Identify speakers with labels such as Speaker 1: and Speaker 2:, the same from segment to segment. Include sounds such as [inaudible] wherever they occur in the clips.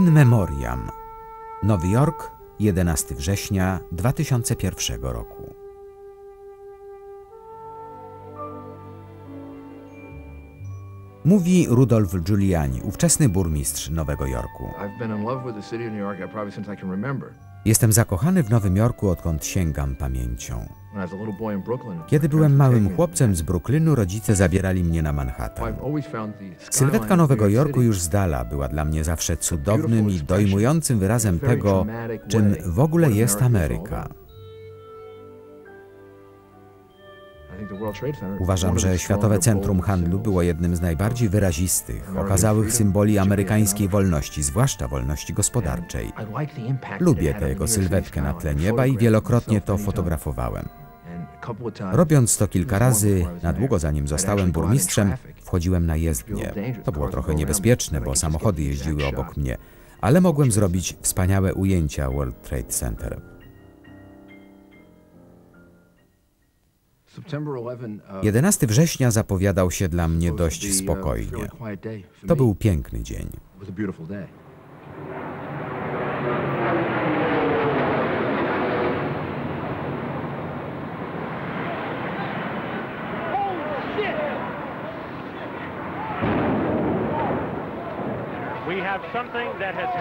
Speaker 1: In Memoriam. Nowy Jork, 11 września 2001 roku. Mówi Rudolf Giuliani, ówczesny burmistrz Nowego Jorku.
Speaker 2: Uh.
Speaker 1: Jestem zakochany w Nowym Jorku, odkąd sięgam pamięcią. Kiedy byłem małym chłopcem z Brooklynu, rodzice zabierali mnie na Manhattan. Sylwetka Nowego Jorku już z dala była dla mnie zawsze cudownym i dojmującym wyrazem tego, czym w ogóle jest Ameryka. Uważam, że Światowe Centrum Handlu było jednym z najbardziej wyrazistych, okazałych symboli amerykańskiej wolności, zwłaszcza wolności gospodarczej. Lubię tę jego sylwetkę na tle nieba i wielokrotnie to fotografowałem. Robiąc to kilka razy, na długo zanim zostałem burmistrzem, wchodziłem na jezdnię. To było trochę niebezpieczne, bo samochody jeździły obok mnie, ale mogłem zrobić wspaniałe ujęcia World Trade Center.
Speaker 2: September 11, uh,
Speaker 1: 11 września zapowiadał się dla mnie dość
Speaker 2: uh,
Speaker 1: spokojnie. To był piękny dzień.
Speaker 2: It was a beautiful day.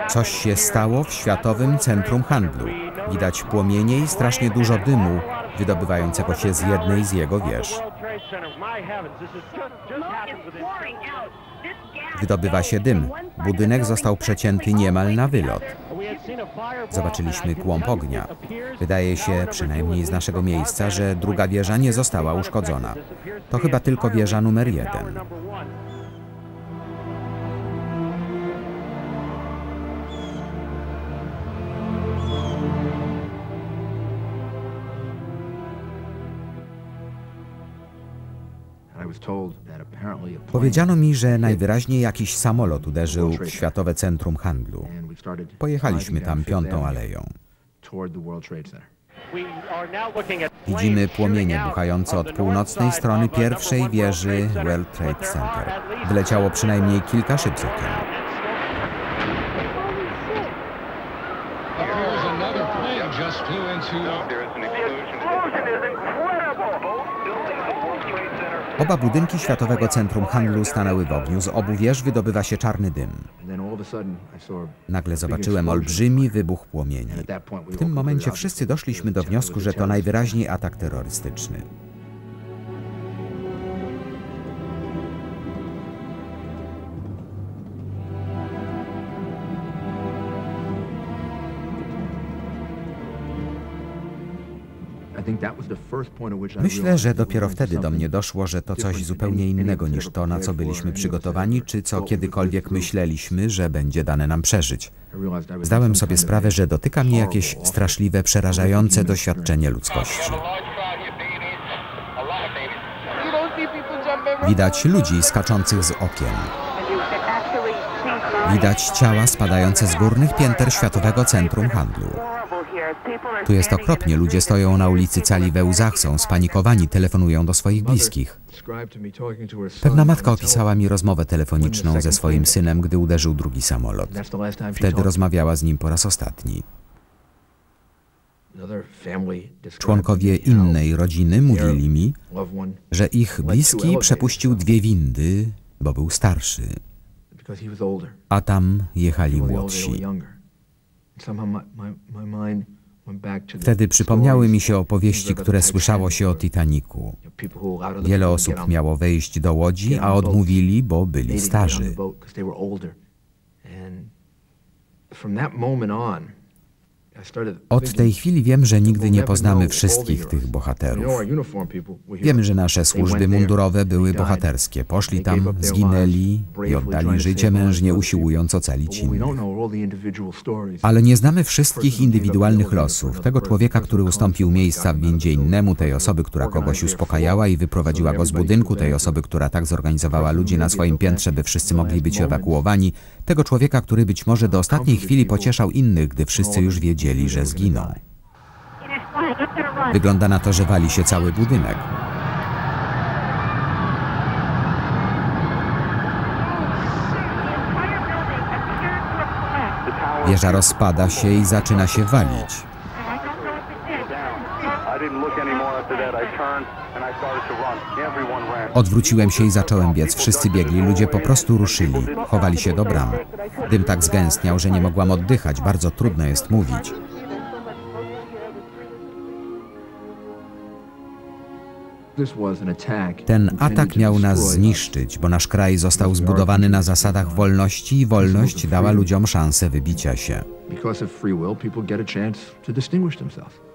Speaker 1: Coś się stało w Światowym Centrum Handlu. Widać płomienie i strasznie dużo dymu wydobywającego się z jednej z jego wież. Wydobywa się dym. Budynek został przecięty niemal na wylot. Zobaczyliśmy kłąb ognia. Wydaje się, przynajmniej z naszego miejsca, że druga wieża nie została uszkodzona. To chyba tylko wieża numer jeden. Powiedziano mi, że najwyraźniej jakiś samolot uderzył w Światowe Centrum Handlu. Pojechaliśmy tam piątą aleją. Widzimy płomienie buchające od północnej strony pierwszej wieży World Trade Center. Wyleciało przynajmniej kilka szyb z okien. Oba budynki Światowego Centrum Handlu stanęły w ogniu. Z obu wież wydobywa się czarny dym. Nagle zobaczyłem olbrzymi wybuch płomieni. W tym momencie wszyscy doszliśmy do wniosku, że to najwyraźniej atak terrorystyczny. Myślę, że dopiero wtedy do mnie doszło, że to coś zupełnie innego niż to, na co byliśmy przygotowani, czy co kiedykolwiek myśleliśmy, że będzie dane nam przeżyć. Zdałem sobie sprawę, że dotyka mnie jakieś straszliwe, przerażające doświadczenie ludzkości. Widać ludzi skaczących z okien. Widać ciała spadające z górnych pięter Światowego Centrum Handlu. Tu jest okropnie, ludzie stoją na ulicy cali we łzach, są spanikowani, telefonują do swoich bliskich. Pewna matka opisała mi rozmowę telefoniczną ze swoim synem, gdy uderzył drugi samolot. Wtedy rozmawiała z nim po raz ostatni. Członkowie innej rodziny mówili mi, że ich bliski przepuścił dwie windy, bo był starszy, a tam jechali młodsi. Wtedy przypomniały mi się opowieści, które słyszało się o
Speaker 2: the
Speaker 1: Wiele osób miało wejść do łodzi, a odmówili, bo byli starzy. Od tej chwili wiem, że nigdy nie poznamy wszystkich tych bohaterów. Wiemy, że nasze służby mundurowe były bohaterskie. Poszli tam, zginęli i oddali życie mężnie usiłując ocalić innych. Ale nie znamy wszystkich indywidualnych losów. Tego człowieka, który ustąpił miejsca w windzie innemu, tej osoby, która kogoś uspokajała i wyprowadziła go z budynku, tej osoby, która tak zorganizowała ludzi na swoim piętrze, by wszyscy mogli być ewakuowani, tego człowieka, który być może do ostatniej chwili pocieszał innych, gdy wszyscy już wiedzieli, że zginą. Wygląda na to, że wali się cały budynek. Wieża rozpada się i zaczyna się walić.
Speaker 3: I didn't look anymore after that. I turned and I started to run. Everyone ran.
Speaker 1: Odwróciłem się i zacząłem biec. Wszyscy biegli, ludzie po prostu ruszyli. Chowali się do bram. Dym tak zgęstniał, że nie mogłam oddychać. Bardzo trudno jest mówić. Ten atak miał nas zniszczyć, bo nasz kraj został zbudowany na zasadach wolności i wolność dała ludziom szansę wybicia się.
Speaker 2: Because of free will, people get a chance to distinguish themselves.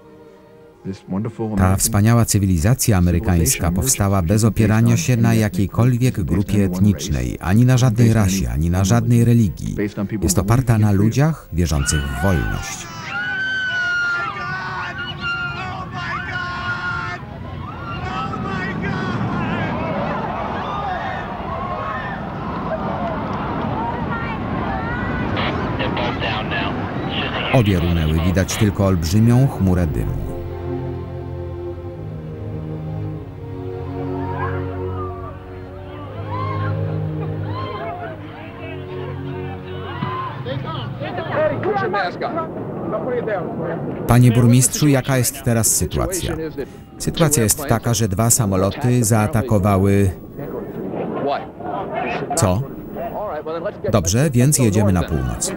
Speaker 1: Ta wspaniała cywilizacja amerykańska powstała bez opierania się na jakiejkolwiek grupie etnicznej, ani na żadnej rasie, ani na żadnej religii. Jest oparta na ludziach wierzących w wolność. Obie runęły, widać tylko olbrzymią chmurę dymu. Panie burmistrzu, jaka jest teraz sytuacja? Sytuacja jest taka, że dwa samoloty zaatakowały. Co? Dobrze, więc jedziemy na północ.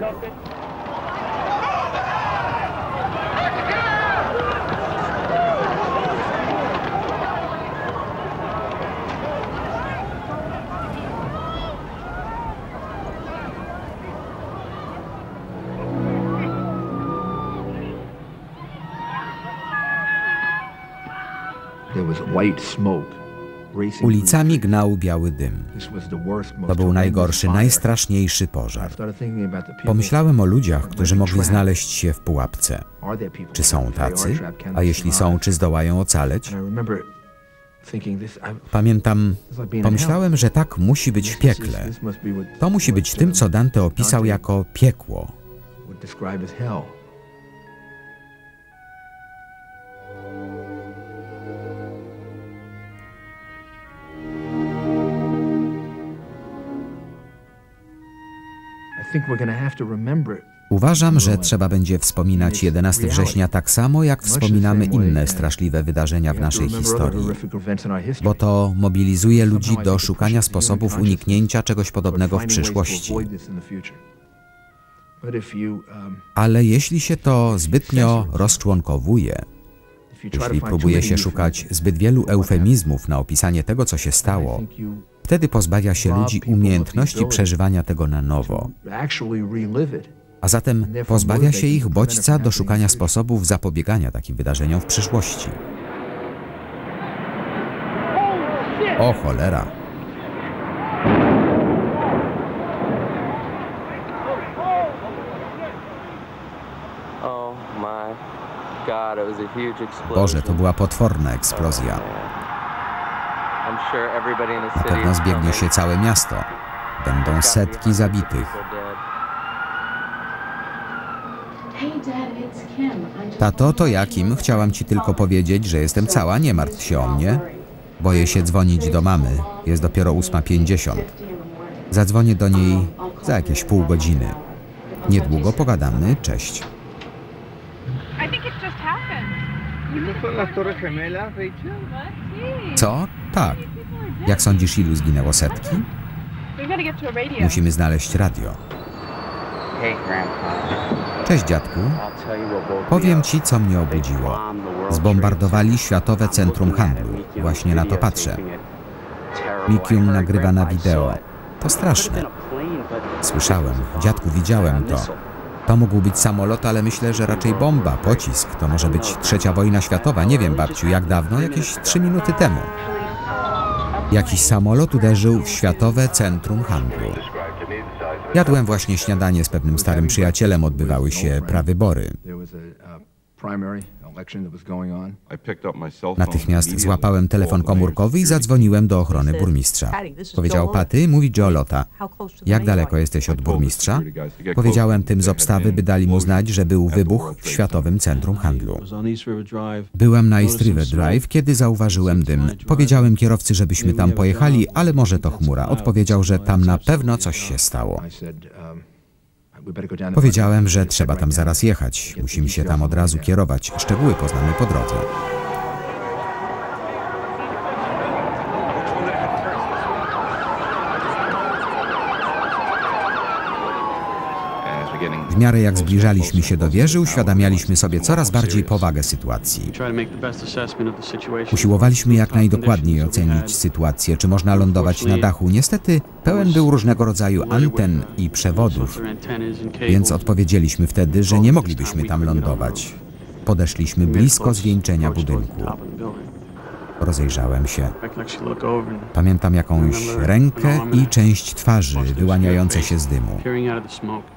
Speaker 1: Ulicami gnał biały dym. To był najgorszy, najstraszniejszy pożar. Pomyślałem o ludziach, którzy mogli znaleźć się w pułapce. Czy są tacy? A jeśli są, czy zdołają ocaleć? Pamiętam, pomyślałem, że tak musi być w piekle. To musi być tym,
Speaker 2: um,
Speaker 1: co Dante opisał jako piekło. Uważam, że trzeba będzie wspominać 11 września tak samo, jak wspominamy inne straszliwe wydarzenia w naszej historii. Bo to mobilizuje ludzi do szukania sposobów uniknięcia czegoś podobnego w przyszłości.
Speaker 2: um,
Speaker 1: Ale jeśli się to zbytnio rozczłonkowuje, jeśli próbuje się szukać zbyt wielu eufemizmów na opisanie tego, co się stało, wtedy pozbawia się ludzi umiejętności przeżywania tego na nowo. A zatem pozbawia się ich bodźca do szukania sposobów zapobiegania takim wydarzeniom w przyszłości. O cholera!
Speaker 4: Oh.
Speaker 1: Boże, to była potworna eksplozja.
Speaker 4: I'm sure everybody in the
Speaker 1: Na
Speaker 4: city
Speaker 1: pewno zbiegnie się całe miasto. Będą setki zabitych.
Speaker 5: Kim.
Speaker 1: Tato, to jakim? Chciałam ci tylko powiedzieć, że jestem cała, nie martw się o mnie. Boję się dzwonić do mamy. Jest dopiero 8.50. Zadzwonię do niej za jakieś pół godziny. Niedługo pogadamy. Cześć.
Speaker 6: I think it just happened.
Speaker 7: ¿Esas son las Torres Gemelas, Rachel?
Speaker 1: Co? Tak. Jak sądzisz, ilu zginęło setki?
Speaker 6: To.
Speaker 1: Musimy znaleźć radio. Cześć, dziadku. Powiem ci, co mnie obudziło. Zbombardowali Światowe Centrum Handlu. Właśnie na to patrzę. Mikium nagrywa na wideo. To straszne. Słyszałem, dziadku, widziałem to. To mógł być samolot, ale myślę, że raczej bomba, pocisk. To może być trzecia wojna światowa. Nie wiem, babciu, jak dawno? Jakieś trzy minuty temu. Jakiś samolot uderzył w Światowe Centrum Handlu. Jadłem właśnie śniadanie z pewnym starym przyjacielem, odbywały się prawybory. Natychmiast złapałem telefon komórkowy i zadzwoniłem do ochrony burmistrza. Powiedział Paty, mówi Joe Lota. Jak daleko jesteś od burmistrza? Powiedziałem tym z obstawy, by dali mu znać, że był wybuch w Światowym Centrum Handlu. Byłem na East River Drive, kiedy zauważyłem dym. Powiedziałem kierowcy, żebyśmy tam pojechali, ale może to chmura. Odpowiedział, że tam na pewno coś się stało. Powiedziałem, że trzeba tam zaraz jechać. Musimy się tam od razu kierować. Szczegóły poznamy po drodze. W miarę jak zbliżaliśmy się do wieży, uświadamialiśmy sobie coraz bardziej powagę sytuacji. Usiłowaliśmy jak najdokładniej ocenić sytuację, czy można lądować na dachu. Niestety pełen był różnego rodzaju anten i przewodów, więc odpowiedzieliśmy wtedy, że nie moglibyśmy tam lądować. Podeszliśmy blisko zwieńczenia budynku. Rozejrzałem się. Pamiętam jakąś rękę i część twarzy wyłaniające się z dymu.
Speaker 7: peering out of the smoke. Was waving a white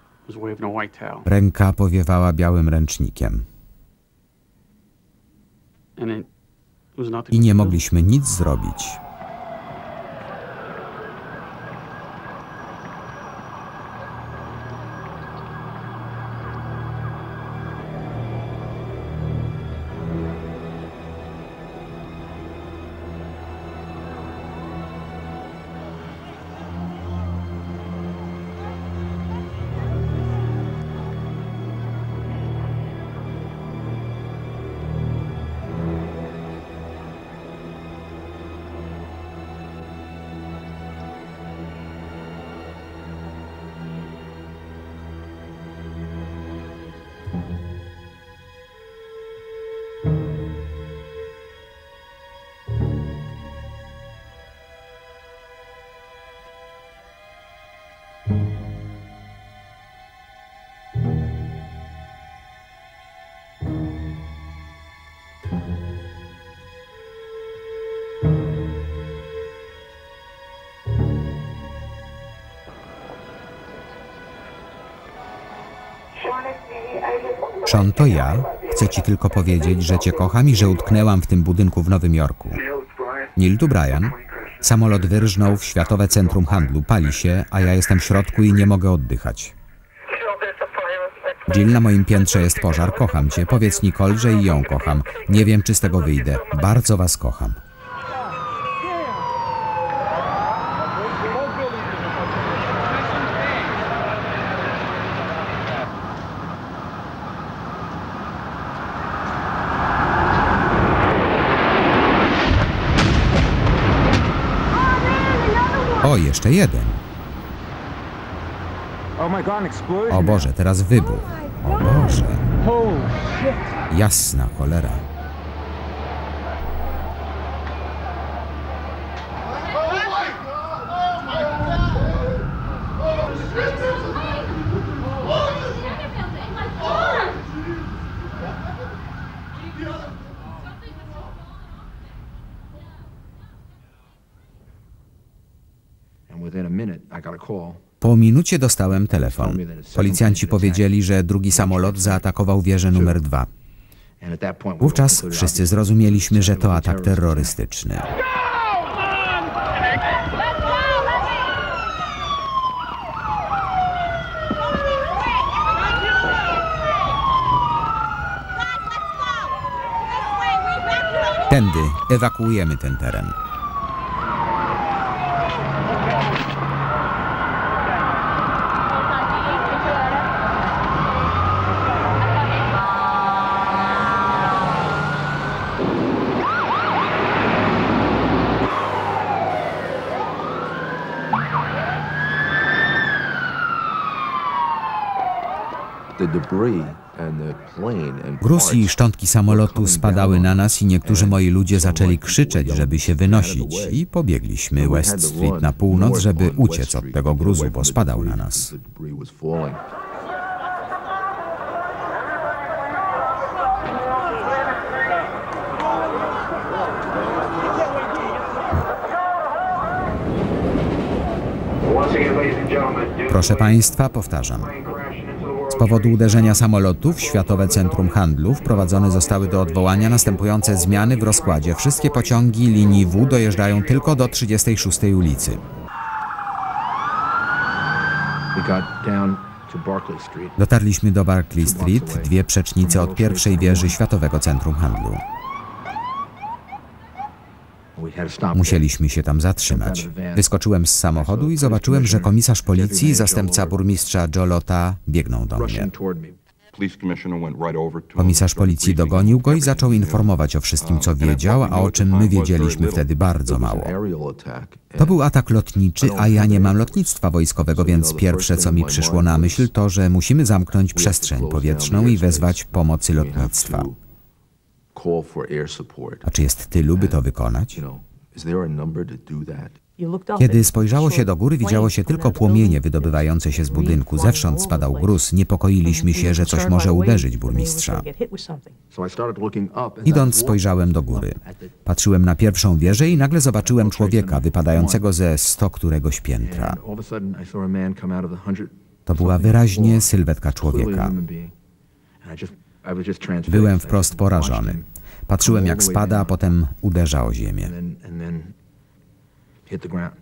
Speaker 7: towel,
Speaker 1: Ręka powiewała białym ręcznikiem. I nie mogliśmy nic zrobić. Sean, to ja. Chcę ci tylko powiedzieć, że cię kocham i że utknęłam w tym budynku w Nowym Jorku. Neil tu Brian. Samolot wyrżnął w Światowe Centrum Handlu. Pali się, a ja jestem w środku i nie mogę oddychać. Jill, na moim piętrze jest pożar. Kocham cię. Powiedz Nicole, że i ją kocham. Nie wiem, czy z tego wyjdę. Bardzo was kocham. O, jeszcze jeden. O Boże, teraz wybuch. O Boże. Jasna cholera.
Speaker 2: And within a minute, I got a call.
Speaker 1: Minucie dostałem telefon. Policjanci powiedzieli, że drugi samolot zaatakował wieżę numer dwa. Wówczas wszyscy zrozumieliśmy, że to atak terrorystyczny. Tędy ewakuujemy ten teren. Gruz szczątki samolotu spadały na nas i niektórzy moi ludzie zaczęli krzyczeć, żeby się wynosić i pobiegliśmy West Street na północ, żeby uciec od tego gruzu, bo spadał na nas. Proszę Państwa, powtarzam. Powodu uderzenia samolotu w Światowe Centrum Handlu wprowadzone zostały do odwołania następujące zmiany w rozkładzie. Wszystkie pociągi linii W dojeżdżają tylko do 36 ulicy. Dotarliśmy do Barclay Street, dwie przecznice od pierwszej wieży Światowego Centrum Handlu. Musieliśmy się tam zatrzymać. Wyskoczyłem z samochodu i zobaczyłem, że komisarz policji i zastępca burmistrza Jolota biegną do mnie. Komisarz policji dogonił go i zaczął informować o wszystkim, co wiedział, a o czym my wiedzieliśmy wtedy bardzo mało. To był atak lotniczy, a ja nie mam lotnictwa wojskowego, więc pierwsze, co mi przyszło na myśl, to, że musimy zamknąć przestrzeń powietrzną i wezwać pomocy lotnictwa. A czy jest tylu, by to wykonać? Kiedy spojrzało się do góry, widziało się tylko płomienie wydobywające się z budynku. Zewsząd spadał gruz. Niepokoiliśmy się, że coś może uderzyć burmistrza.
Speaker 2: So I started looking up. and
Speaker 1: Idąc,
Speaker 2: I
Speaker 1: spojrzałem do góry. Patrzyłem na pierwszą wieżę i nagle zobaczyłem człowieka wypadającego ze sto któregoś piętra.
Speaker 2: And all of a sudden, I saw a man come out of the hundred.
Speaker 1: To była wyraźnie sylwetka człowieka. Byłem wprost porażony. Patrzyłem jak spada, a potem uderza o ziemię.
Speaker 2: Ground.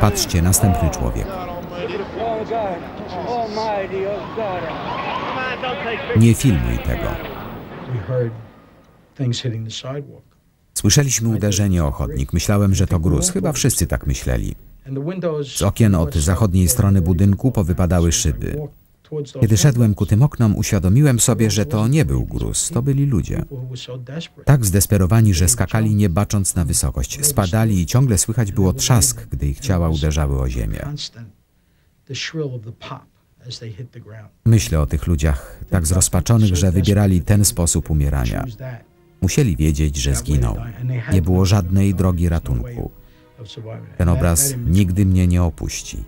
Speaker 1: Patrzcie, następny człowiek. Nie filmuj tego.
Speaker 8: We heard things hitting the sidewalk.
Speaker 1: Słyszeliśmy uderzenie o chodnik. Myślałem, że to gruz. Chyba wszyscy tak myśleli. Z okien od zachodniej strony budynku powypadały szyby. Kiedy szedłem ku tym oknom, uświadomiłem sobie, że to nie był gruz, to byli ludzie. Tak zdesperowani, że skakali nie bacząc na wysokość. Spadali i ciągle słychać było trzask, gdy ich ciała uderzały o ziemię. Myślę o tych ludziach, tak zrozpaczonych, że wybierali ten sposób umierania. Musieli wiedzieć, że zginą. Nie było żadnej drogi ratunku. Ten obraz nigdy mnie nie opuści.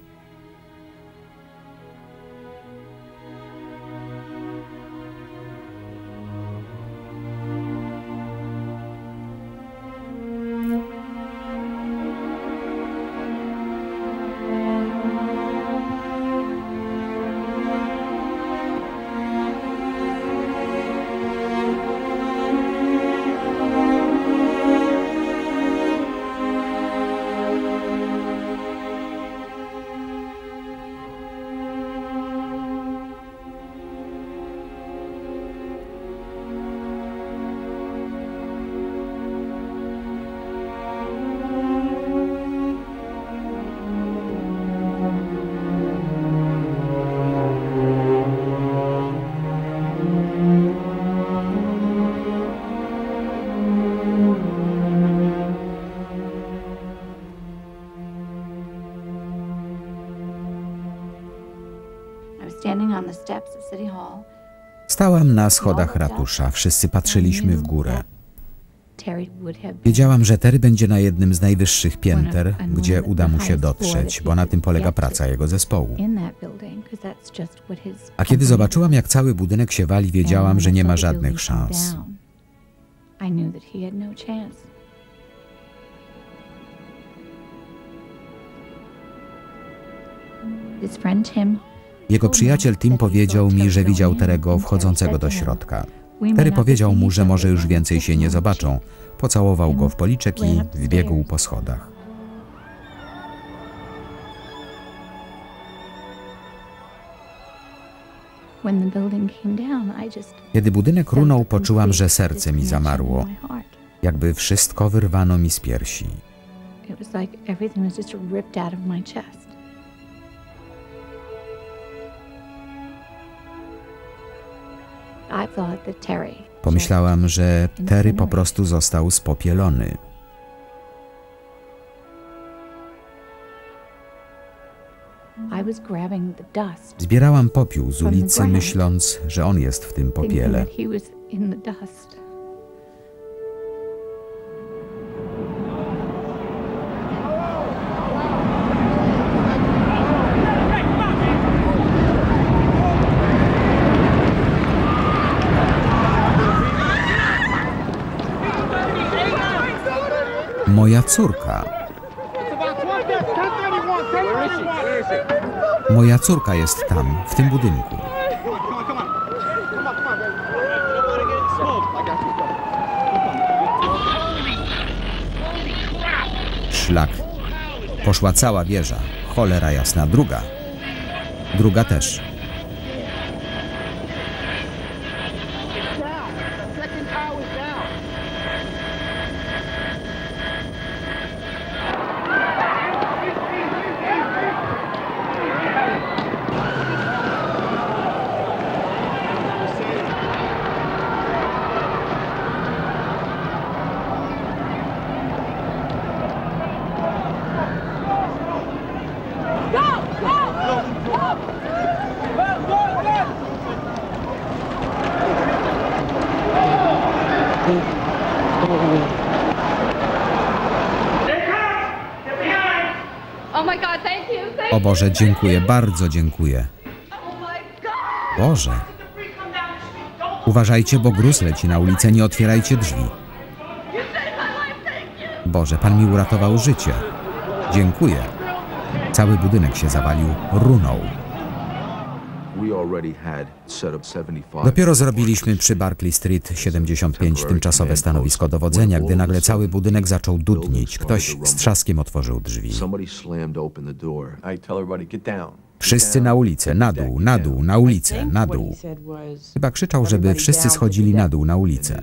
Speaker 1: Na schodach ratusza. Wszyscy patrzyliśmy w górę. Wiedziałam, że Terry będzie na jednym z najwyższych pięter, gdzie uda mu się dotrzeć, bo na tym polega praca jego zespołu. A kiedy zobaczyłam, jak cały budynek się wali, wiedziałam, że nie ma żadnych szans.
Speaker 9: no. His friend Tim
Speaker 1: Jego przyjaciel Tim powiedział mi, że widział Terego wchodzącego do środka. Terry powiedział mu, że może już więcej się nie zobaczą. Pocałował go w policzek i wbiegł po schodach. Kiedy budynek runął, poczułam, że serce mi zamarło, jakby wszystko wyrwano mi z piersi.
Speaker 9: It was like everything was just ripped out of my chest.
Speaker 1: Pomyślałam, że Terry po prostu został spopielony. Zbierałam popiół z ulicy, myśląc, że on jest w tym popiele. Moja córka. Moja córka jest tam, w tym budynku. Szlak. Poszła cała wieża. Cholera jasna, druga. Druga też. Boże, dziękuję, bardzo dziękuję. Boże. Uważajcie, bo gruz leci na ulicę, nie otwierajcie drzwi. Boże, Pan mi uratował życie. Dziękuję. Cały budynek się zawalił, runął. Dopiero zrobiliśmy przy Barclay Street 75 tymczasowe stanowisko dowodzenia, gdy nagle cały budynek zaczął dudnić. Ktoś z trzaskiem otworzył drzwi. Wszyscy na ulicę, na dół, na dół, na ulicę, na dół. Chyba krzyczał, żeby wszyscy schodzili na dół, na ulicę.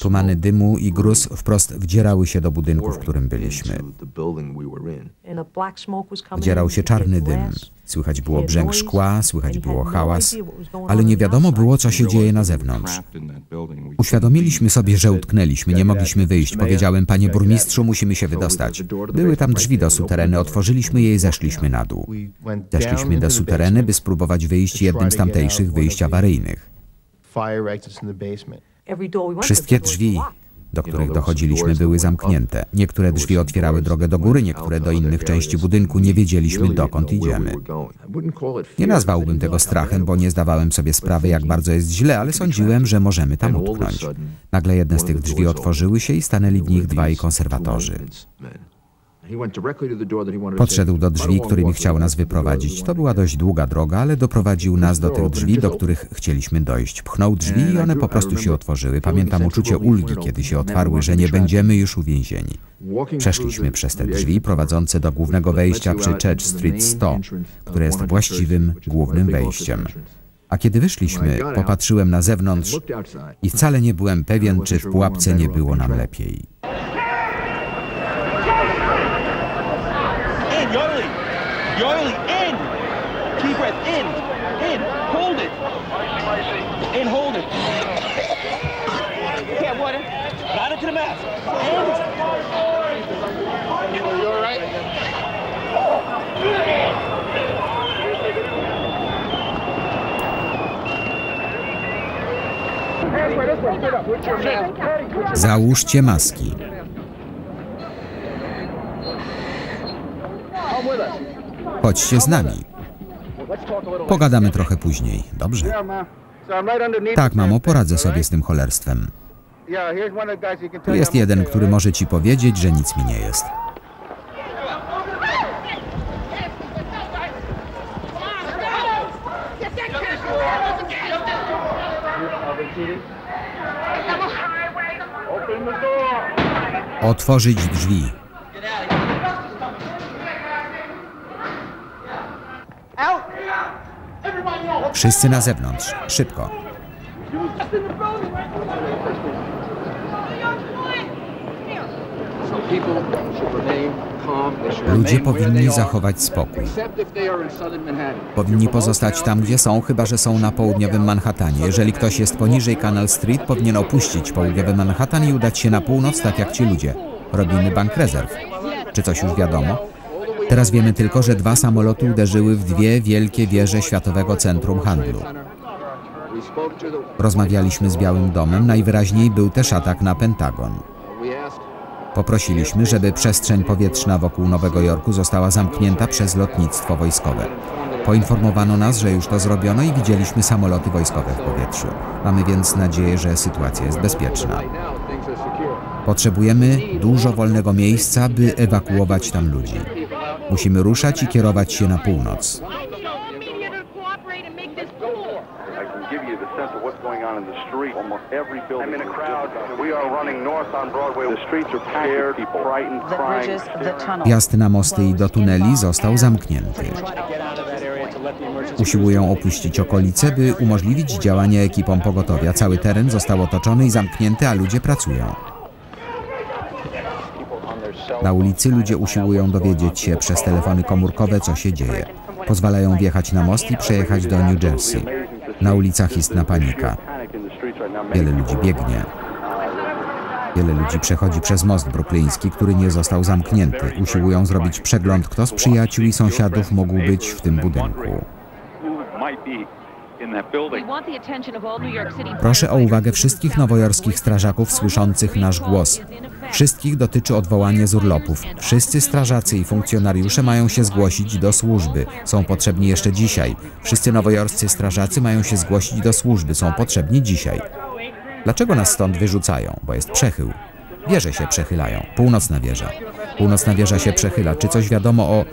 Speaker 1: Tumany dymu i gruz wprost wdzierały się do budynku, w którym byliśmy. Wdzierał się czarny dym. Słychać było brzęk szkła, słychać było hałas, ale nie wiadomo było, co się dzieje na zewnątrz. Uświadomiliśmy sobie, że utknęliśmy, nie mogliśmy wyjść. Powiedziałem, panie burmistrzu, musimy się wydostać. Były tam drzwi do sutereny, otworzyliśmy je i zeszliśmy na dół. Zeszliśmy do sutereny, by spróbować wyjść jednym z tamtejszych wyjść awaryjnych. Wszystkie drzwi, do których dochodziliśmy, były zamknięte. Niektóre drzwi otwierały drogę do góry, niektóre do innych części budynku. Nie wiedzieliśmy, dokąd idziemy. Nie nazwałbym tego strachem, bo nie zdawałem sobie sprawy, jak bardzo jest źle, ale sądziłem, że możemy tam utknąć. Nagle jedne z tych drzwi otworzyły się i stanęli w nich dwaj konserwatorzy. Podszedł do drzwi, którymi chciał nas wyprowadzić. To była dość długa droga, ale doprowadził nas do tych drzwi, do których chcieliśmy dojść. Pchnął drzwi i one po prostu się otworzyły. Pamiętam uczucie ulgi, kiedy się otwarły, że nie będziemy już uwięzieni. Przeszliśmy przez te drzwi prowadzące do głównego wejścia przy Church Street 100, które jest właściwym głównym wejściem. A kiedy wyszliśmy, popatrzyłem na zewnątrz i wcale nie byłem pewien, czy w pułapce nie było nam lepiej.
Speaker 10: Yodeling, in. Deep breath, in. In. Hold it. In, hold it. Yeah, water. Right into the mask. In. You all right?
Speaker 1: Załóżcie maski. Chodźcie z nami. Pogadamy trochę później, dobrze? Tak, mamo, poradzę sobie z tym cholerstwem. Tu jest jeden, który może ci powiedzieć, że nic mi nie jest. Otworzyć drzwi. Wszyscy na zewnątrz. Szybko. Ludzie powinni zachować spokój. Powinni pozostać tam, gdzie są, chyba że są na południowym Manhattanie. Jeżeli ktoś jest poniżej Canal Street, powinien opuścić południowy Manhattan i udać się na północ, tak jak ci ludzie. Robimy bank rezerw. Czy coś już wiadomo? Teraz wiemy tylko, że dwa samoloty uderzyły w dwie wielkie wieże Światowego Centrum Handlu. Rozmawialiśmy z Białym Domem, najwyraźniej był też atak na Pentagon. Poprosiliśmy, żeby przestrzeń powietrzna wokół Nowego Jorku została zamknięta przez lotnictwo wojskowe. Poinformowano nas, że już to zrobiono i widzieliśmy samoloty wojskowe w powietrzu. Mamy więc nadzieję, że sytuacja jest bezpieczna. Potrzebujemy dużo wolnego miejsca, by ewakuować tam ludzi. Musimy ruszać i kierować się na północ. Wjazd na mosty i do tuneli został zamknięty. Usiłują opuścić okolice, by umożliwić działanie ekipom pogotowia. Cały teren został otoczony i zamknięty, a ludzie pracują. Na ulicy ludzie usiłują dowiedzieć się przez telefony komórkowe, co się dzieje. Pozwalają wjechać na most i przejechać do New Jersey. Na ulicach istna panika. Wiele ludzi biegnie. Wiele ludzi przechodzi przez most brukleński, który nie został zamknięty. Usiłują zrobić przegląd, kto z przyjaciół i sąsiadów mógł być w tym budynku. Proszę o uwagę wszystkich nowojorskich strażaków słyszących nasz głos. Wszystkich dotyczy odwołanie z urlopów. Wszyscy strażacy i funkcjonariusze mają się zgłosić do służby. Są potrzebni jeszcze dzisiaj. Wszyscy nowojorscy strażacy mają się zgłosić do służby. Są potrzebni dzisiaj. Dlaczego nas stąd wyrzucają? Bo jest przechył. Wieże się przechylają. Północna wieża. Północna wieża się przechyla. Czy coś wiadomo o...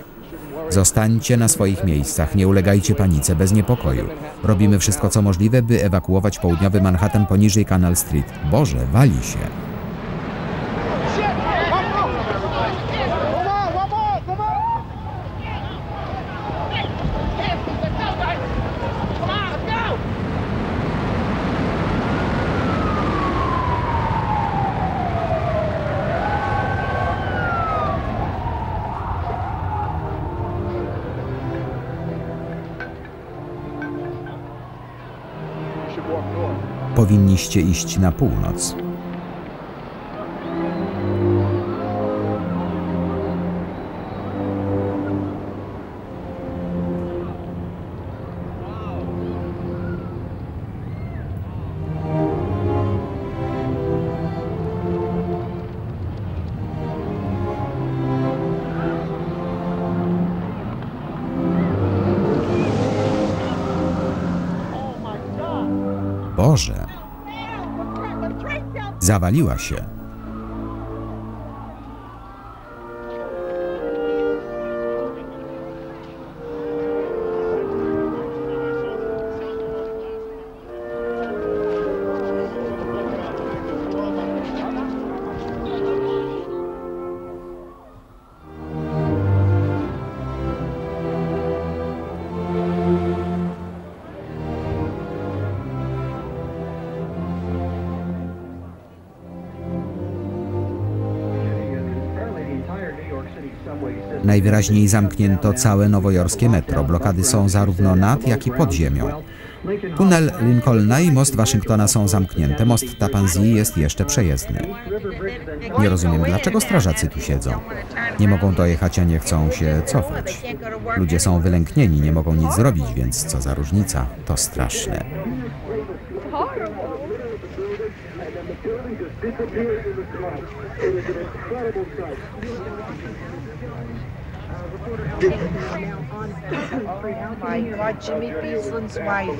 Speaker 1: Zostańcie na swoich miejscach, nie ulegajcie panice, bez niepokoju. Robimy wszystko, co możliwe, by ewakuować południowy Manhattan poniżej Canal Street. Boże, wali się. Powinniście iść na północ. Zawaliła się. Najwyraźniej zamknięto całe nowojorskie metro. Blokady są zarówno nad, jak i pod ziemią. Tunel Lincolna i most Waszyngtona są zamknięte. Most Tappan Zee jest jeszcze przejezdny. Nie rozumiem, dlaczego strażacy tu siedzą. Nie mogą dojechać, a nie chcą się cofać. Ludzie są wylęknieni, nie mogą nic zrobić, więc co za różnica. To straszne.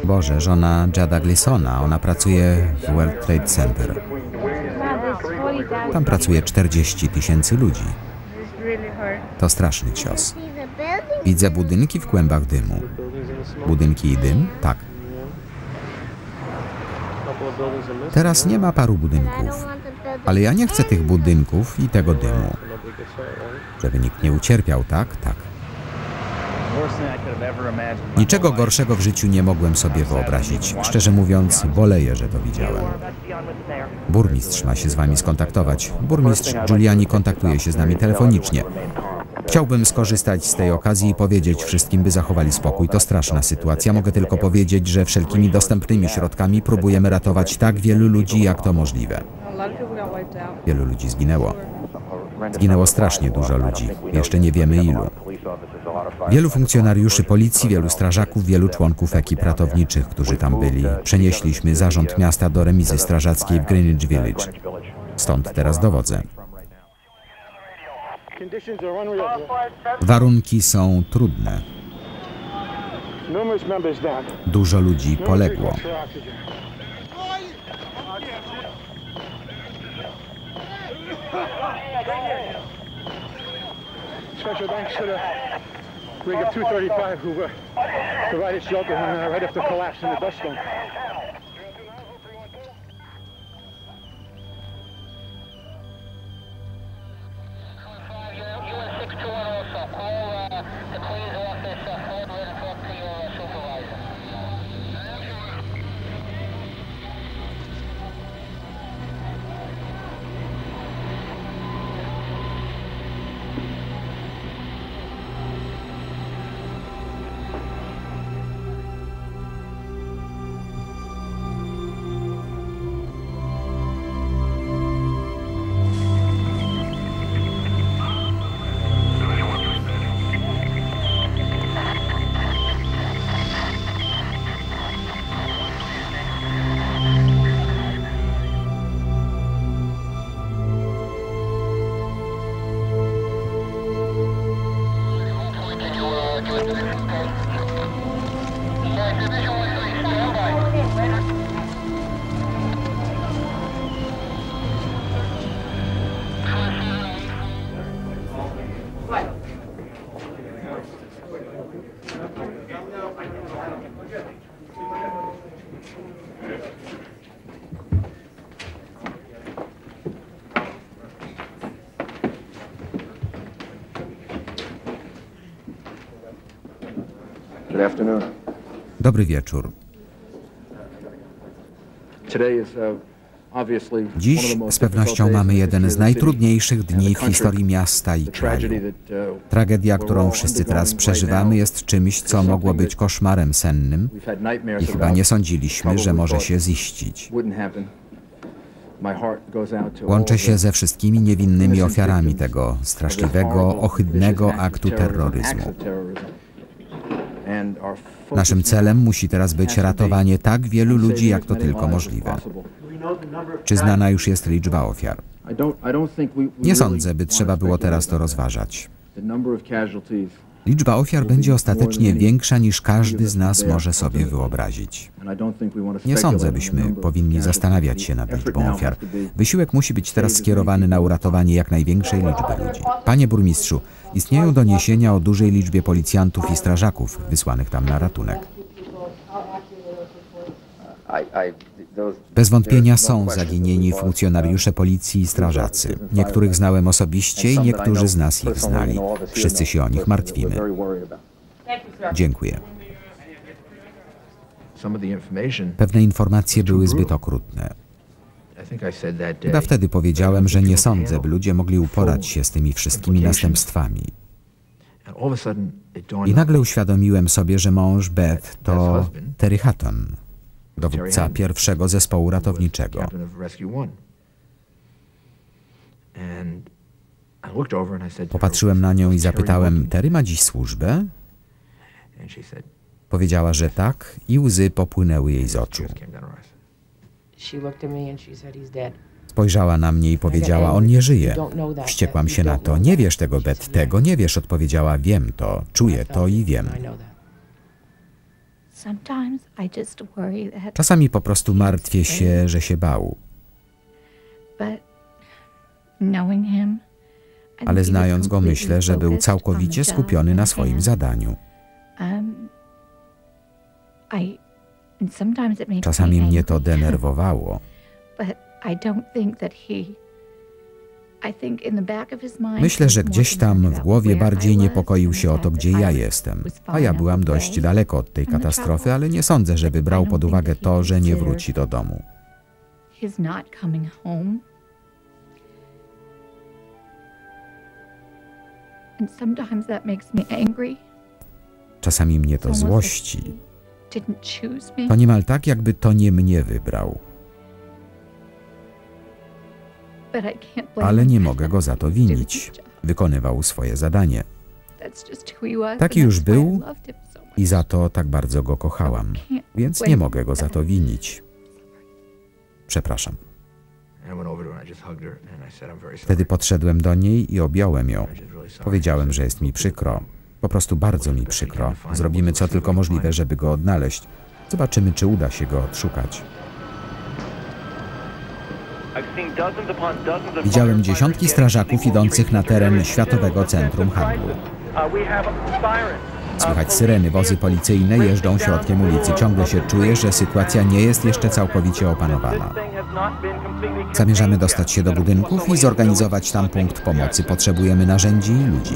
Speaker 1: Boże, żona Jada Gleasona, ona pracuje w World Trade Center. Tam pracuje 40 tysięcy ludzi. To straszny cios. Widzę budynki w kłębach dymu. Budynki i dym? Tak. Teraz nie ma paru budynków. Ale ja nie chcę tych budynków i tego dymu. Żeby nikt nie ucierpiał, tak? Tak. Niczego gorszego w życiu nie mogłem sobie wyobrazić. Szczerze mówiąc, boleję, że to widziałem. Burmistrz ma się z wami skontaktować. Burmistrz Giuliani kontaktuje się z nami telefonicznie. Chciałbym skorzystać z tej okazji i powiedzieć wszystkim, by zachowali spokój. To straszna sytuacja. Mogę tylko powiedzieć, że wszelkimi dostępnymi środkami próbujemy ratować tak wielu ludzi, jak to możliwe. Wielu ludzi zginęło. Zginęło strasznie dużo ludzi. Jeszcze nie wiemy ilu. Wielu funkcjonariuszy policji, wielu strażaków, wielu członków ekip ratowniczych, którzy tam byli. Przenieśliśmy zarząd miasta do remizy strażackiej w Greenwich Village. Stąd teraz dowodzę. Warunki są trudne. Dużo ludzi poległo.
Speaker 3: Special thanks to the rig of 235 who uh, provided shelter when, uh, right after collapse in the dust.
Speaker 1: Dobry wieczór.
Speaker 11: Uh,
Speaker 1: Dziś z pewnością mamy jeden z najtrudniejszych dni w historii miasta i kraju.
Speaker 11: uh,
Speaker 1: Tragedia, którą wszyscy teraz przeżywamy, jest czymś, co mogło być koszmarem sennym i chyba nie sądziliśmy, że może się ziścić. Łączę się ze wszystkimi niewinnymi ofiarami tego straszliwego, ohydnego aktu terroryzmu.
Speaker 11: of terrorism. And our focus
Speaker 1: Naszym celem musi teraz być ratowanie tak wielu ludzi, jak to tylko możliwe. Czy znana już jest liczba ofiar? Nie sądzę, by trzeba było teraz to rozważać. Liczba ofiar będzie ostatecznie większa niż każdy z nas może sobie wyobrazić. Nie sądzę, byśmy powinni zastanawiać się nad liczbą ofiar. Wysiłek musi być teraz skierowany na uratowanie jak największej liczby ludzi. Panie burmistrzu, istnieją doniesienia o dużej liczbie policjantów i strażaków wysłanych tam na ratunek. Bez wątpienia są zaginieni funkcjonariusze policji i strażacy. Niektórych znałem osobiście i niektórzy z nas ich znali. Wszyscy się o nich martwimy. Dziękuję. Pewne informacje były zbyt okrutne. Chyba wtedy powiedziałem, że nie sądzę, by ludzie mogli uporać się z tymi wszystkimi następstwami. I nagle uświadomiłem sobie, że mąż Beth to Terry Hutton, dowódca pierwszego zespołu ratowniczego. Popatrzyłem na nią i zapytałem, Terry ma dziś służbę? Powiedziała, że tak i łzy popłynęły jej z oczu. Spojrzała na mnie i powiedziała, on nie żyje. Wściekłam się na to. Nie wiesz tego, Bet, tego nie wiesz. Odpowiedziała, wiem to, czuję to i wiem. Czasami po prostu martwię się, że się bał. Ale znając go, myślę, że był całkowicie skupiony na swoim zadaniu.
Speaker 9: Um, I,
Speaker 1: Czasami mnie to denerwowało. [laughs] Myślę, że gdzieś tam w głowie bardziej niepokoił się o to, gdzie ja jestem. A ja byłam dość daleko od tej katastrofy, ale nie sądzę, żeby brał pod uwagę to, że nie wróci do domu. Czasami mnie to złości.
Speaker 9: He Didn't choose me.
Speaker 1: To niemal tak, jakby to nie mnie wybrał.
Speaker 9: But I can't blame
Speaker 1: Ale
Speaker 9: him.
Speaker 1: nie mogę go za to winić. Wykonywał swoje zadanie. Taki już był i za to tak bardzo go kochałam. Więc nie mogę go za to winić. Przepraszam. Wtedy podszedłem do niej i objąłem ją. Powiedziałem, że jest mi przykro. Po prostu bardzo mi przykro. Zrobimy co tylko możliwe, żeby go odnaleźć. Zobaczymy, czy uda się go odszukać. Widziałem dziesiątki strażaków idących na teren Światowego Centrum Handlu. Słychać syreny, wozy policyjne jeżdżą środkiem ulicy. Ciągle się czuje, że sytuacja nie jest jeszcze całkowicie opanowana. Zamierzamy dostać się do budynków i zorganizować tam punkt pomocy. Potrzebujemy narzędzi i ludzi.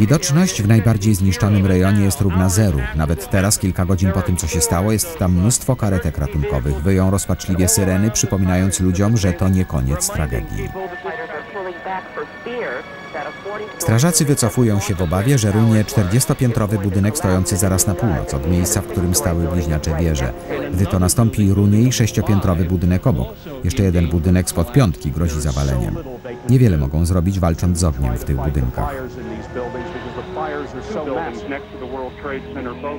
Speaker 1: Widoczność w najbardziej zniszczonym rejonie jest równa zeru. Nawet teraz, kilka godzin po tym, co się stało, jest tam mnóstwo karetek ratunkowych. Wyją rozpaczliwie syreny, przypominając ludziom, że to nie koniec tragedii. Strażacy wycofują się w obawie, że runie 40-piętrowy budynek stojący zaraz na północ od miejsca, w którym stały bliźniacze wieże. Gdy to nastąpi, runie i sześciopiętrowy budynek obok. Jeszcze jeden budynek spod piątki grozi zawaleniem. Niewiele mogą zrobić walcząc z ogniem w tych budynkach.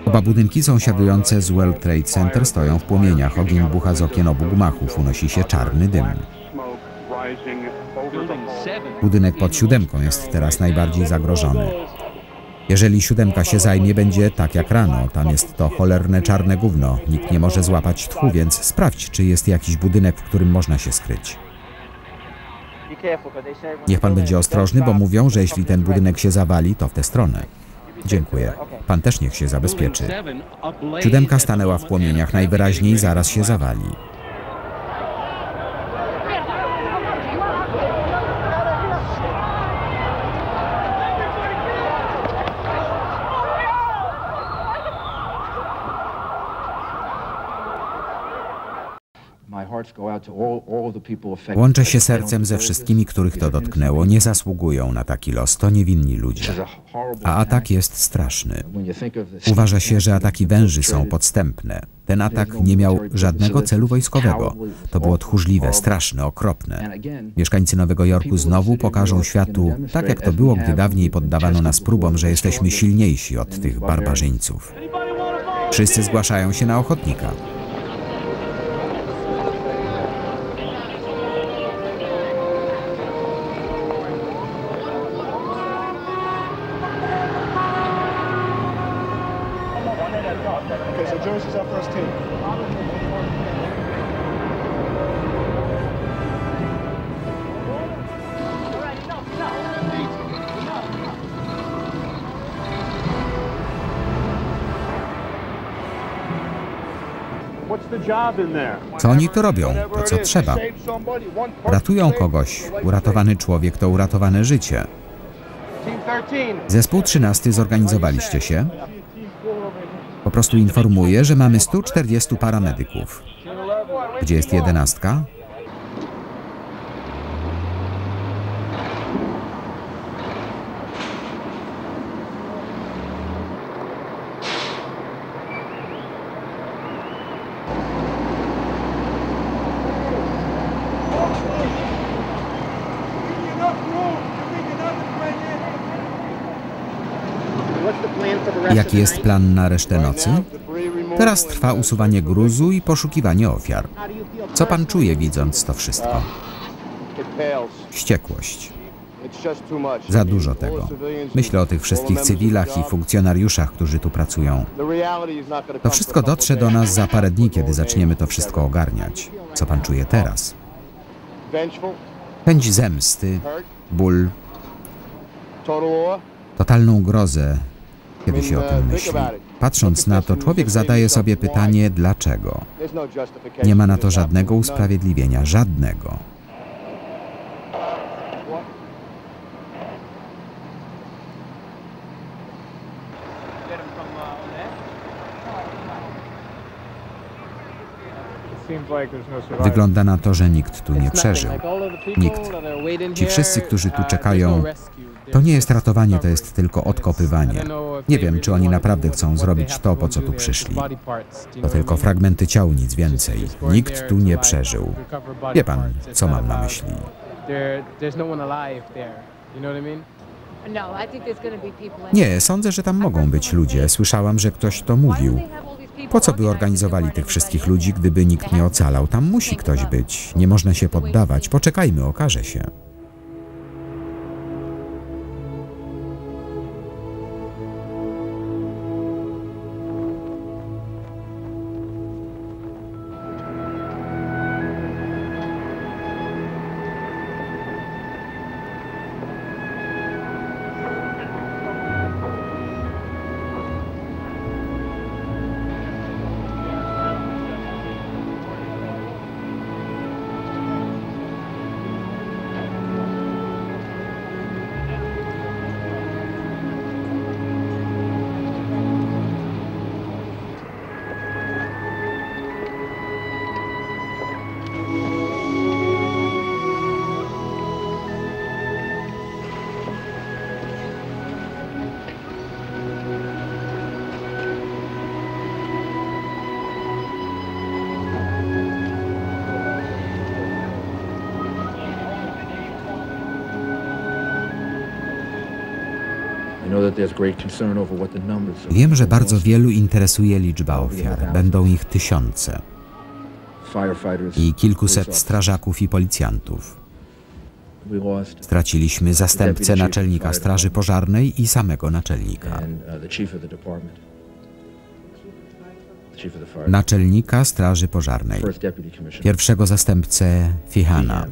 Speaker 1: Oba budynki sąsiadujące z World Trade Center stoją w płomieniach. Ogień bucha z okien obu gmachów. Unosi się czarny dym. Budynek pod siódemką jest teraz najbardziej zagrożony. Jeżeli siódemka się zajmie, będzie tak jak rano. Tam jest to cholerne czarne gówno. Nikt nie może złapać tchu, więc sprawdź, czy jest jakiś budynek, w którym można się skryć. Niech pan będzie ostrożny, bo mówią, że jeśli ten budynek się zawali, to w tę stronę. Dziękuję. Pan też niech się zabezpieczy. Siódemka stanęła w płomieniach, najwyraźniej zaraz się zawali.
Speaker 11: hearts go out to all, all of the people affected.
Speaker 1: Łączę się sercem ze wszystkimi, których to dotknęło. Nie zasługują na taki los. To niewinni ludzie.
Speaker 11: A
Speaker 1: atak jest straszny. Uważa się, że ataki węży są podstępne. Ten atak nie miał żadnego celu wojskowego. To było tchórzliwe, straszne, okropne. Mieszkańcy Nowego Jorku znowu pokażą światu, tak jak to było, gdy dawniej poddawano nas próbom, że jesteśmy silniejsi od tych barbarzyńców. Wszyscy zgłaszają się na ochotnika. Co oni tu robią? To co trzeba. Ratują kogoś. Uratowany człowiek to uratowane życie.
Speaker 12: Team 13.
Speaker 1: Zespół 13 zorganizowaliście się? Po prostu informuję, że mamy 140 paramedyków. Gdzie jest jedenastka? Jaki jest plan na resztę nocy? Teraz trwa usuwanie gruzu i poszukiwanie ofiar. Co pan czuje, widząc to wszystko? Wściekłość. Za dużo tego. Myślę o tych wszystkich cywilach i funkcjonariuszach, którzy tu pracują. To wszystko dotrze do nas za parę dni, kiedy zaczniemy to wszystko ogarniać. Co pan czuje teraz? Chęć zemsty, ból, totalną grozę, kiedy się o tym myśli. Patrząc na to, człowiek zadaje sobie pytanie, dlaczego?
Speaker 12: No.
Speaker 1: Nie ma na to żadnego usprawiedliwienia, żadnego. Wygląda na to, że nikt tu nie przeżył. Nikt. Ci wszyscy, którzy tu czekają, to nie jest ratowanie, to jest tylko odkopywanie. Nie wiem, czy oni naprawdę chcą zrobić to, po co tu przyszli. To tylko fragmenty ciał, nic więcej. Nikt tu nie przeżył. Wie pan, co mam na myśli. Nie, sądzę, że tam mogą być ludzie. Słyszałam, że ktoś to mówił. Po co by organizowali tych wszystkich ludzi, gdyby nikt nie ocalał? Tam musi ktoś być. Nie można się poddawać. Poczekajmy, okaże się. Wiem, że bardzo wielu interesuje liczba ofiar. Będą ich tysiące. I kilkuset strażaków i policjantów. Straciliśmy zastępcę naczelnika straży pożarnej i samego naczelnika.
Speaker 11: uh.
Speaker 1: Naczelnika straży pożarnej. Pierwszego zastępcę Fihana.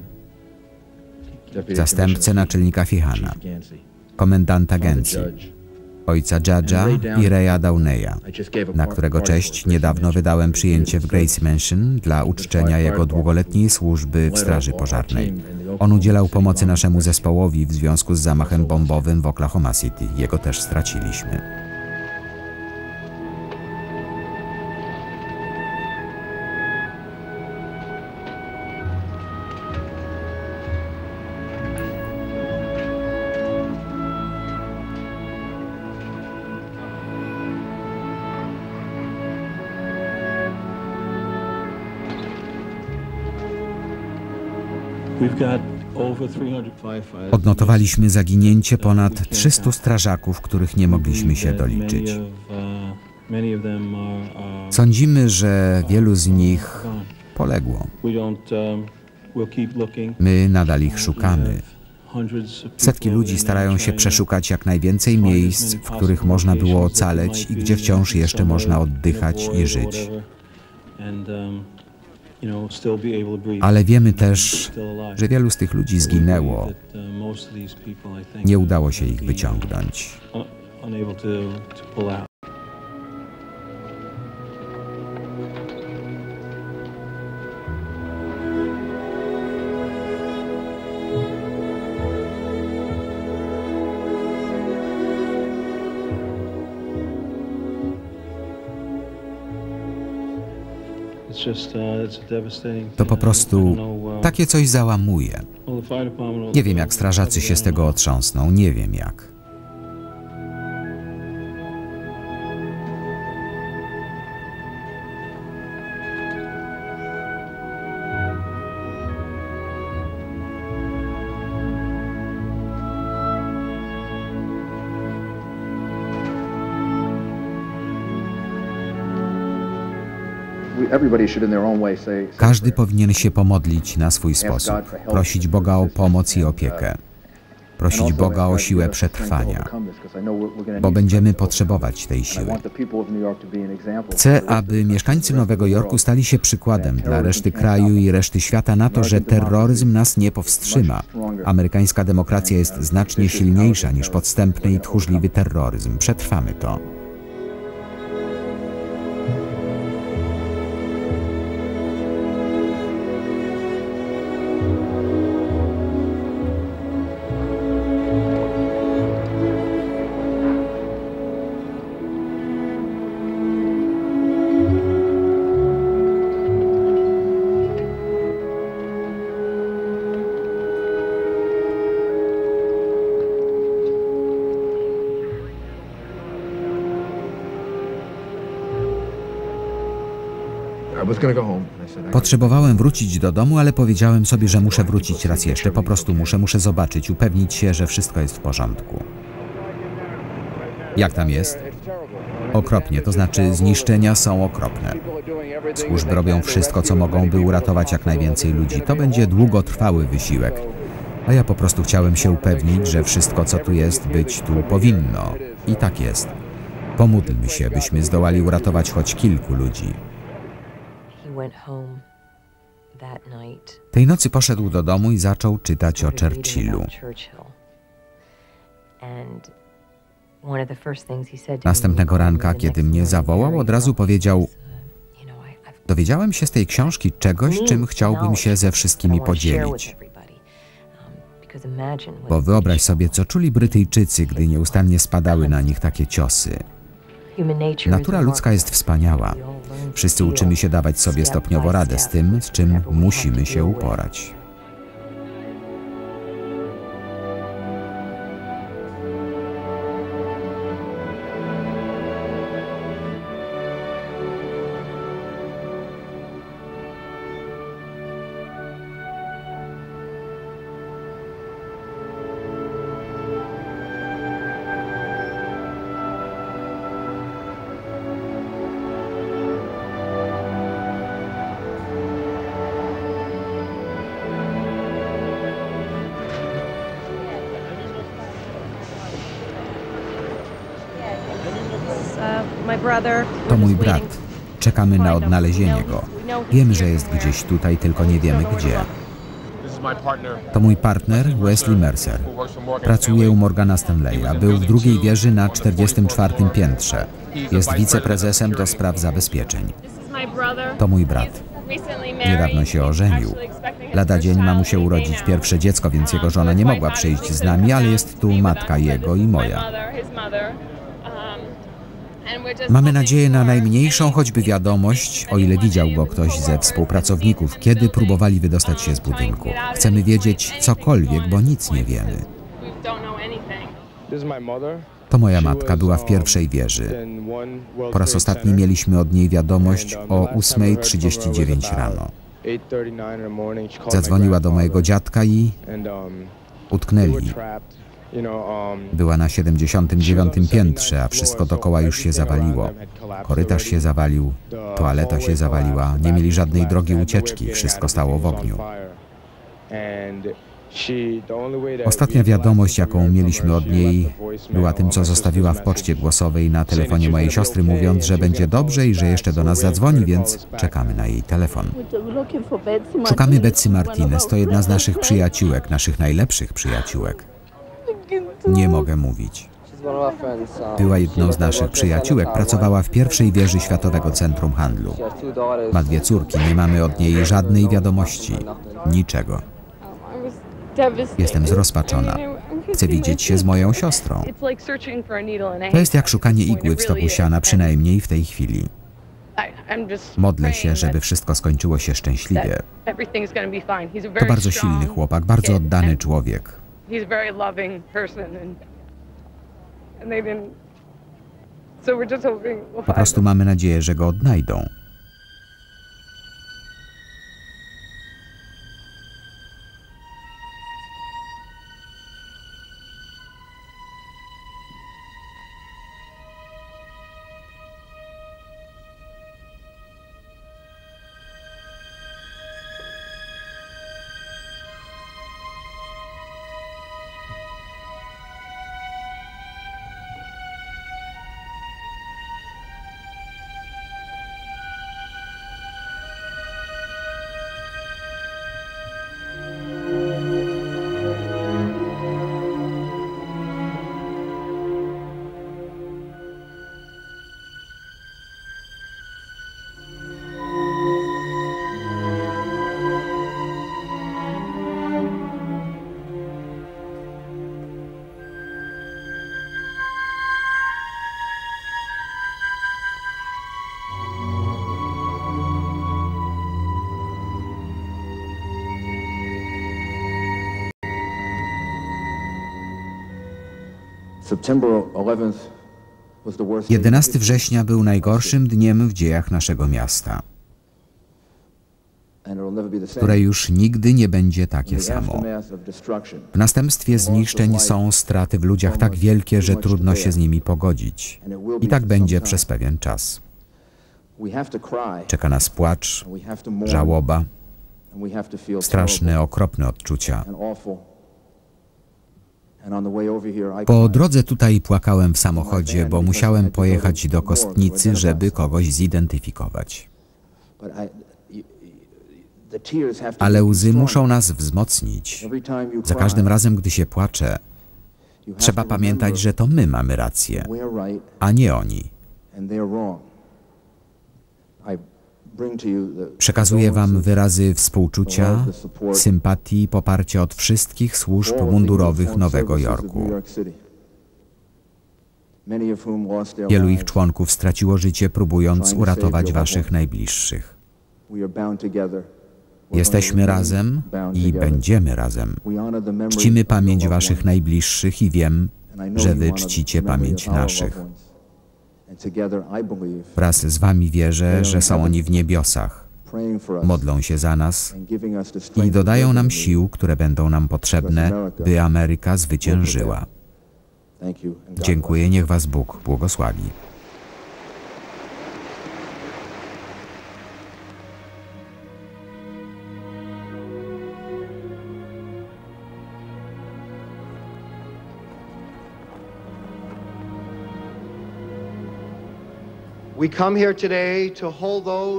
Speaker 1: Zastępcę naczelnika Fihana. Komendanta.
Speaker 11: Judge.
Speaker 1: Ojca Judge'a i Reya Downeya. Na którego cześć niedawno wydałem przyjęcie w Grace Mansion dla uczczenia jego długoletniej służby w Straży Pożarnej. On udzielał pomocy naszemu zespołowi w związku z zamachem bombowym w Oklahoma City. Jego też straciliśmy. Odnotowaliśmy zaginięcie ponad 300 strażaków, których nie mogliśmy się doliczyć.
Speaker 7: Uh, are
Speaker 1: Sądzimy, że wielu z nich poległo.
Speaker 7: Um.
Speaker 1: My nadal ich szukamy. Setki ludzi
Speaker 7: uh,
Speaker 1: starają się przeszukać jak najwięcej miejsc, w których można było ocaleć i gdzie wciąż jeszcze można oddychać i żyć. Ale wiemy też, że wielu z tych ludzi zginęło.
Speaker 7: Uh,
Speaker 1: Nie udało się ich wyciągnąć. To po prostu takie coś załamuje. Nie wiem, jak strażacy się z tego otrząsną, nie wiem jak. Każdy powinien się pomodlić na swój sposób, prosić Boga o pomoc i opiekę, prosić Boga o siłę przetrwania, bo będziemy potrzebować tej siły. Chcę, aby mieszkańcy Nowego Jorku stali się przykładem dla reszty kraju i reszty świata na to, że terroryzm nas nie powstrzyma. Amerykańska demokracja jest znacznie silniejsza niż podstępny i tchórzliwy terroryzm. Przetrwamy to. Potrzebowałem wrócić do domu, ale powiedziałem sobie, że muszę wrócić raz jeszcze. Po prostu muszę, muszę zobaczyć, upewnić się, że wszystko jest w porządku. Jak tam jest? Okropnie, to znaczy zniszczenia są okropne. Służby robią wszystko, co mogą, by uratować jak najwięcej ludzi. To będzie długotrwały wysiłek. A ja po prostu chciałem się upewnić, że wszystko, co tu jest, być tu powinno. I tak jest. Pomódlmy się, byśmy zdołali uratować choć kilku ludzi. Tej nocy poszedł do domu i zaczął czytać o Churchillu. Następnego ranka, kiedy mnie zawołał, od razu powiedział: Dowiedziałem się z tej książki czegoś, czym chciałbym się ze wszystkimi podzielić. Bo wyobraź sobie, co czuli Brytyjczycy, gdy nieustannie spadały na nich takie ciosy. Natura ludzka jest wspaniała. Wszyscy uczymy się dawać sobie stopniowo radę z tym, z czym musimy się uporać. To mój brat. Czekamy na odnalezienie go. Wiemy, że jest gdzieś tutaj, tylko nie wiemy gdzie. To mój partner Wesley Mercer. Pracuje u Morgana Stanleya. Był w drugiej wieży na 44 piętrze. Jest wiceprezesem do spraw zabezpieczeń. To mój brat. Niedawno się ożenił. Lada dzień ma mu się urodzić pierwsze dziecko, więc jego żona nie mogła przyjść z nami, ale jest tu matka jego i moja. Mamy nadzieję na najmniejszą choćby wiadomość, o ile widział go ktoś ze współpracowników, kiedy próbowali wydostać się z budynku. Chcemy wiedzieć cokolwiek, bo nic nie wiemy. To moja matka była w pierwszej wieży. Po raz ostatni mieliśmy od niej wiadomość o 8.39 rano.
Speaker 13: 8:39 in the morning. She called my
Speaker 1: Zadzwoniła do mojego dziadka i
Speaker 13: um,
Speaker 1: utknęli.
Speaker 13: Um,
Speaker 1: Była na 79 piętrze, a wszystko dokoła już się zawaliło. Korytarz się zawalił, toaleta się zawaliła, nie mieli żadnej drogi ucieczki, wszystko stało w ogniu. Ostatnia wiadomość, jaką mieliśmy od niej, była tym, co zostawiła w poczcie głosowej na telefonie mojej siostry, mówiąc, że będzie dobrze i że jeszcze do nas zadzwoni, więc czekamy na jej telefon. Szukamy Betsy Martinez, to jedna z naszych przyjaciółek, naszych najlepszych przyjaciółek. Nie mogę mówić. Była jedną z naszych przyjaciółek, pracowała w pierwszej wieży Światowego Centrum Handlu. Ma dwie córki, nie mamy od niej żadnej wiadomości, niczego. Jestem zrozpaczona. Chcę widzieć się z moją siostrą. To jest jak szukanie igły w stopu siana, przynajmniej w tej chwili. Modlę się, żeby wszystko skończyło się szczęśliwie. To bardzo silny chłopak, bardzo oddany człowiek.
Speaker 14: He's a very loving person and and they didn't so we're just hoping we'll
Speaker 1: Po
Speaker 14: find
Speaker 1: prostu mamy nadzieję, że go odnajdą. 11 września był najgorszym dniem w dziejach naszego miasta, które już nigdy nie będzie takie samo. W następstwie zniszczeń są straty w ludziach tak wielkie, że trudno się z nimi pogodzić. I tak będzie przez pewien czas. Czeka nas płacz, żałoba, straszne, okropne odczucia.
Speaker 11: terrible and awful. And on the way over here, I
Speaker 1: Po drodze tutaj płakałem w samochodzie, bo musiałem pojechać do kostnicy, żeby kogoś zidentyfikować. Ale łzy muszą nas wzmocnić. Za każdym razem, gdy się płacze, trzeba pamiętać, że to my mamy rację, a nie oni. Przekazuję Wam wyrazy współczucia, sympatii i poparcia od wszystkich służb mundurowych Nowego Jorku. Wielu ich członków straciło życie, próbując uratować Waszych najbliższych. Jesteśmy razem i będziemy razem. Czcimy pamięć Waszych najbliższych i wiem, że Wy czcicie pamięć naszych. Wraz z Wami wierzę, że są oni w niebiosach. Modlą się za nas i dodają nam sił, które będą nam potrzebne, by Ameryka zwyciężyła. Dziękuję, niech Was Bóg błogosławi.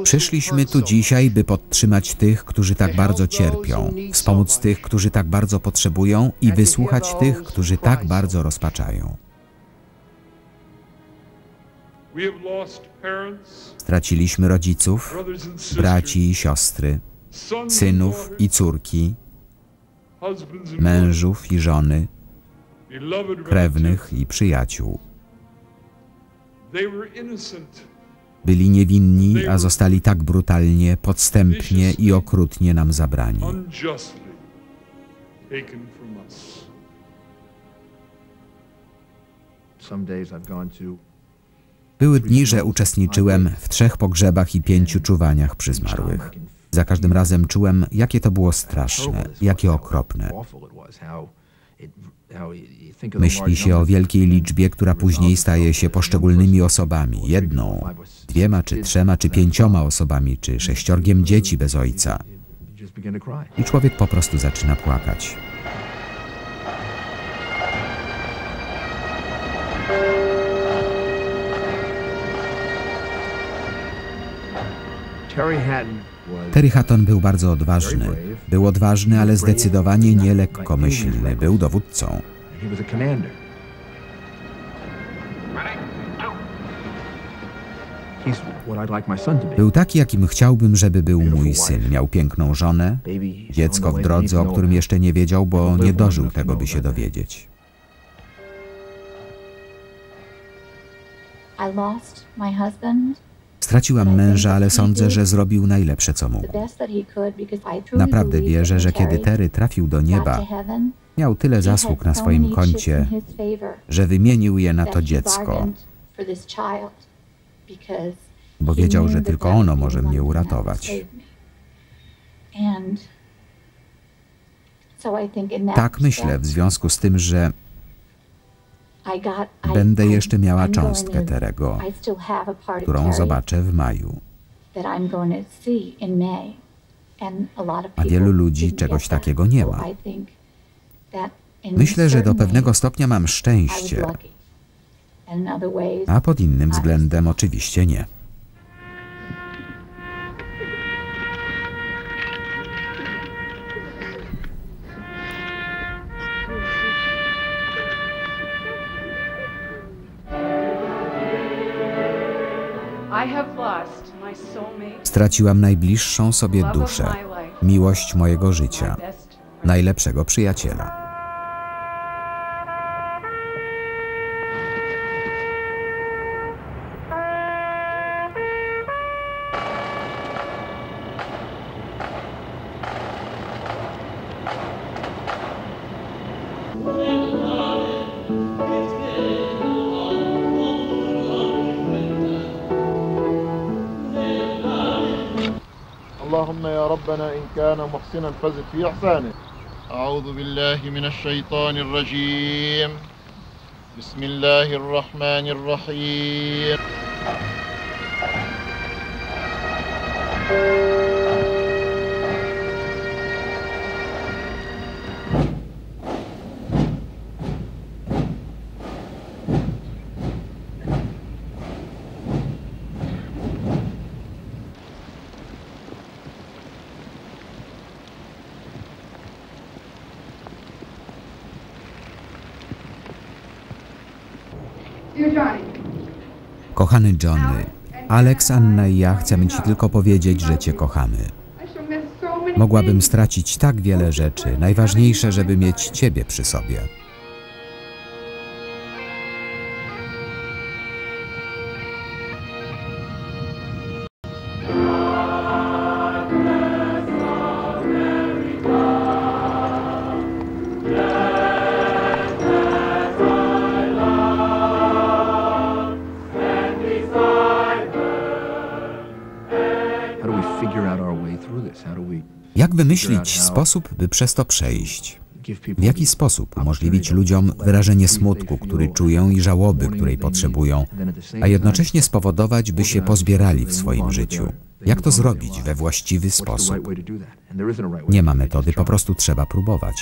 Speaker 1: Przyszliśmy tu dzisiaj, by podtrzymać tych, którzy tak bardzo cierpią, wspomóc tych, którzy tak bardzo potrzebują i wysłuchać tych, którzy tak bardzo rozpaczają. Straciliśmy rodziców, braci i siostry, synów i córki, mężów i żony, krewnych i przyjaciół. Byli niewinni, a zostali tak brutalnie, podstępnie i okrutnie nam zabrani. Były dni, że uczestniczyłem w trzech pogrzebach i pięciu czuwaniach przy zmarłych. Za każdym razem czułem, jakie to było straszne, jakie okropne. Myśli się o wielkiej liczbie, która później staje się poszczególnymi osobami, jedną, dwiema, czy trzema, czy pięcioma osobami, czy sześciorgiem dzieci bez ojca. I człowiek po prostu zaczyna płakać.
Speaker 2: Terry Hatton
Speaker 1: był bardzo odważny. Był odważny, ale zdecydowanie nie lekkomyślny. Był dowódcą.
Speaker 2: He was a commander. He's what I'd like my son to be.
Speaker 1: Był taki, jakim chciałbym, żeby był mój syn. Miał piękną żonę, dziecko w drodze, o którym jeszcze nie wiedział, bo nie dożył tego, by się dowiedzieć.
Speaker 9: I lost my husband,
Speaker 1: Straciłam męża, ale sądzę, że zrobił najlepsze, co mógł. Naprawdę wierzę, że kiedy
Speaker 9: Terry
Speaker 1: trafił do nieba, miał tyle zasług na swoim koncie, że wymienił je na to dziecko, bo wiedział, że tylko ono może mnie uratować. Tak myślę, w związku z tym, że będę jeszcze miała cząstkę Terego, którą zobaczę w maju.
Speaker 9: a
Speaker 1: wielu ludzi czegoś takiego nie ma. Myślę, że do pewnego stopnia mam szczęście, a pod innym względem oczywiście nie. Straciłam najbliższą sobie duszę, miłość mojego życia, najlepszego przyjaciela.
Speaker 15: اللهم يا ربنا إن كان محسنا فزد في إحسانه. أعوذ بالله من الشيطان الرجيم. بسم الله الرحمن الرحيم.
Speaker 1: Kochany Johnny, Alex, Anna i ja chcemy Ci tylko powiedzieć, że Cię kochamy. Mogłabym stracić tak wiele rzeczy, najważniejsze, żeby mieć Ciebie przy sobie. Wymyślić sposób, by przez to przejść? W jaki sposób umożliwić ludziom wyrażenie smutku, który czują i żałoby, której potrzebują, a jednocześnie spowodować, by się pozbierali w swoim życiu? Jak to zrobić we właściwy sposób? Nie ma metody, po prostu trzeba próbować.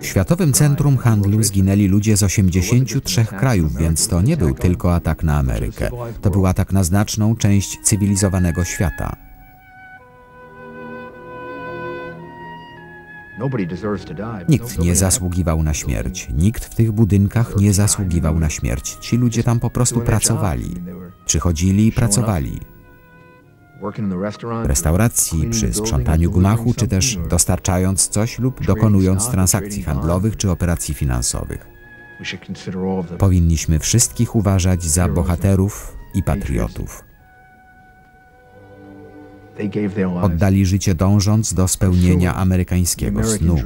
Speaker 1: W. Światowym Centrum Handlu zginęli ludzie z 83 krajów, więc to nie był tylko atak na Amerykę. To był atak na znaczną część cywilizowanego świata. Nikt nie zasługiwał na śmierć. Nikt w tych budynkach nie zasługiwał na śmierć. Ci ludzie tam po prostu pracowali. Przychodzili i pracowali
Speaker 16: restauracji, przy sprzątaniu gmachu, czy też dostarczając coś lub dokonując transakcji handlowych czy operacji finansowych. Powinniśmy wszystkich uważać za bohaterów i patriotów. Oddali życie dążąc do spełnienia amerykańskiego snu.